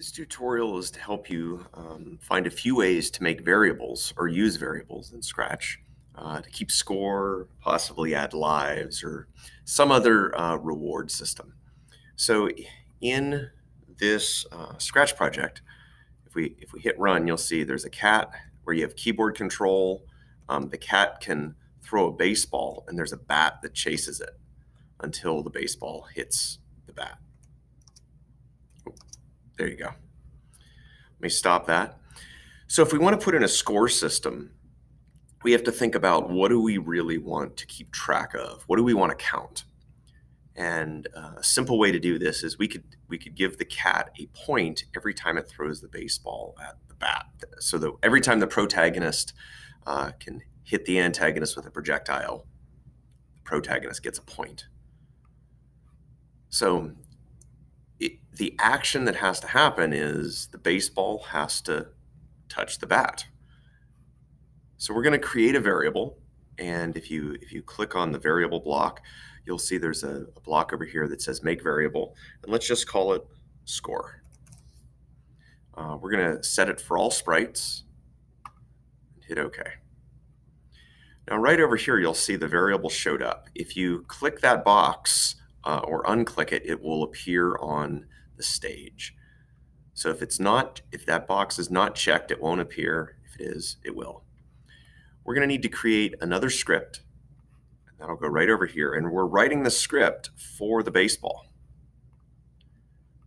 This tutorial is to help you um, find a few ways to make variables or use variables in Scratch uh, to keep score, possibly add lives, or some other uh, reward system. So in this uh, Scratch project, if we, if we hit run, you'll see there's a cat where you have keyboard control. Um, the cat can throw a baseball and there's a bat that chases it until the baseball hits the bat. There you go. Let me stop that. So if we want to put in a score system, we have to think about what do we really want to keep track of? What do we want to count? And uh, a simple way to do this is we could we could give the cat a point every time it throws the baseball at the bat. So that every time the protagonist uh, can hit the antagonist with a projectile, the protagonist gets a point. So the action that has to happen is the baseball has to touch the bat. So we're going to create a variable, and if you if you click on the variable block, you'll see there's a, a block over here that says make variable, and let's just call it score. Uh, we're going to set it for all sprites and hit OK. Now right over here, you'll see the variable showed up. If you click that box, uh, or unclick it, it will appear on the stage. So if it's not, if that box is not checked, it won't appear. If it is, it will. We're going to need to create another script. And That'll go right over here. And we're writing the script for the baseball.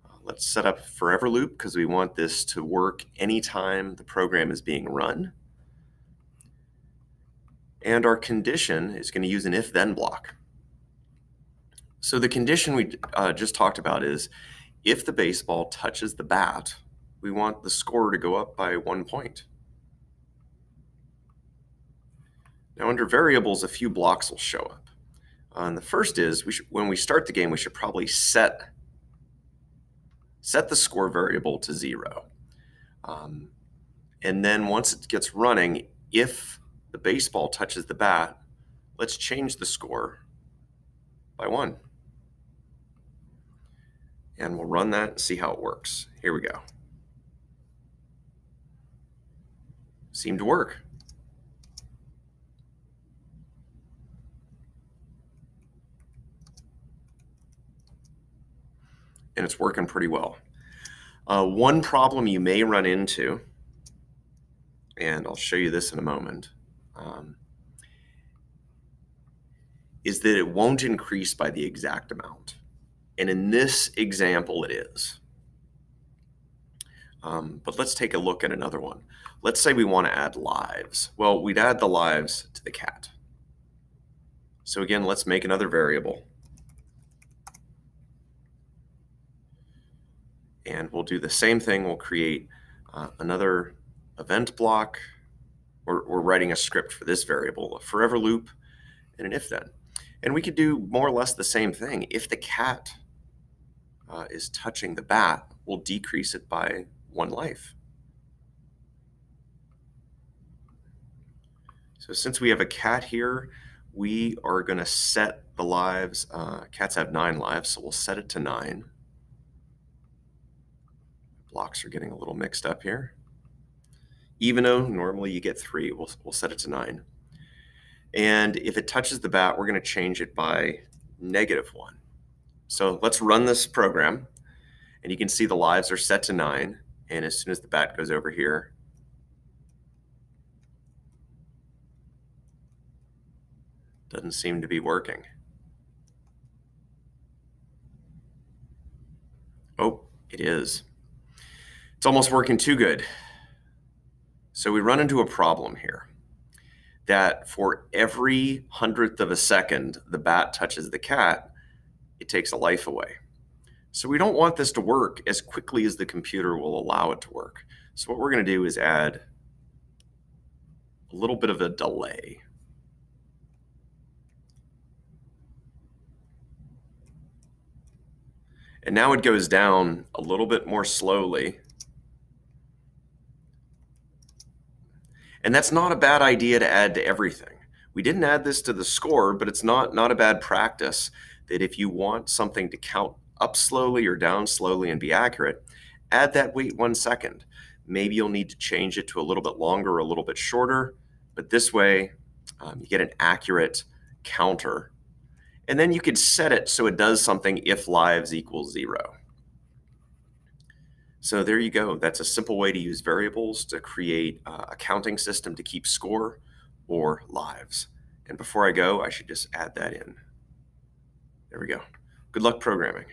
Uh, let's set up forever loop because we want this to work anytime the program is being run. And our condition is going to use an if then block. So the condition we uh, just talked about is if the baseball touches the bat, we want the score to go up by one point. Now under variables, a few blocks will show up. Uh, and the first is we should, when we start the game, we should probably set set the score variable to zero. Um, and then once it gets running, if the baseball touches the bat, let's change the score by one and we'll run that and see how it works. Here we go. Seemed to work. And it's working pretty well. Uh, one problem you may run into, and I'll show you this in a moment, um, is that it won't increase by the exact amount. And in this example, it is. Um, but let's take a look at another one. Let's say we want to add lives. Well, we'd add the lives to the cat. So again, let's make another variable. And we'll do the same thing. We'll create uh, another event block. We're, we're writing a script for this variable, a forever loop, and an if then. And we could do more or less the same thing. If the cat uh, is touching the bat, we'll decrease it by one life. So since we have a cat here, we are going to set the lives. Uh, cats have nine lives, so we'll set it to nine. Blocks are getting a little mixed up here. Even though normally you get three, we'll, we'll set it to nine. And if it touches the bat, we're going to change it by negative one. So let's run this program. And you can see the lives are set to nine. And as soon as the bat goes over here, doesn't seem to be working. Oh, it is. It's almost working too good. So we run into a problem here that for every hundredth of a second the bat touches the cat, it takes a life away. So we don't want this to work as quickly as the computer will allow it to work. So what we're going to do is add a little bit of a delay. And now it goes down a little bit more slowly. And that's not a bad idea to add to everything. We didn't add this to the score, but it's not, not a bad practice that if you want something to count up slowly or down slowly and be accurate, add that wait one second. Maybe you'll need to change it to a little bit longer or a little bit shorter, but this way um, you get an accurate counter. And then you could set it so it does something if lives equals zero. So there you go. That's a simple way to use variables to create a counting system to keep score or lives. And before I go, I should just add that in. There we go. Good luck programming.